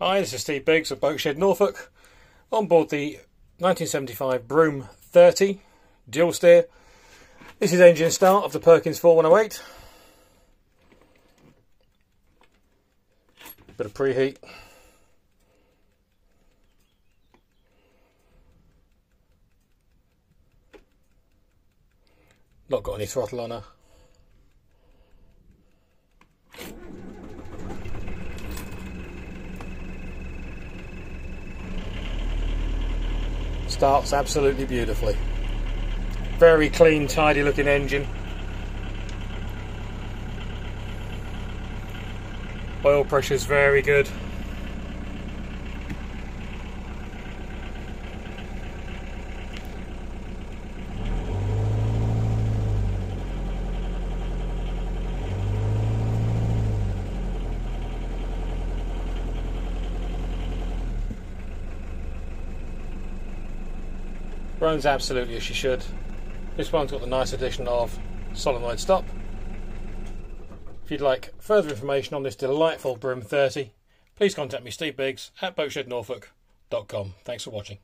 Hi, this is Steve Biggs of Boatshed Norfolk on board the 1975 Broom 30 dual steer. This is engine start of the Perkins 4108. Bit of preheat. Not got any throttle on her. Starts absolutely beautifully. Very clean, tidy looking engine. Oil pressure is very good. Runs absolutely as she should. This one's got the nice addition of solenoid stop. If you'd like further information on this delightful Broom 30, please contact me, Steve Biggs, at boatshednorfolk.com. Thanks for watching.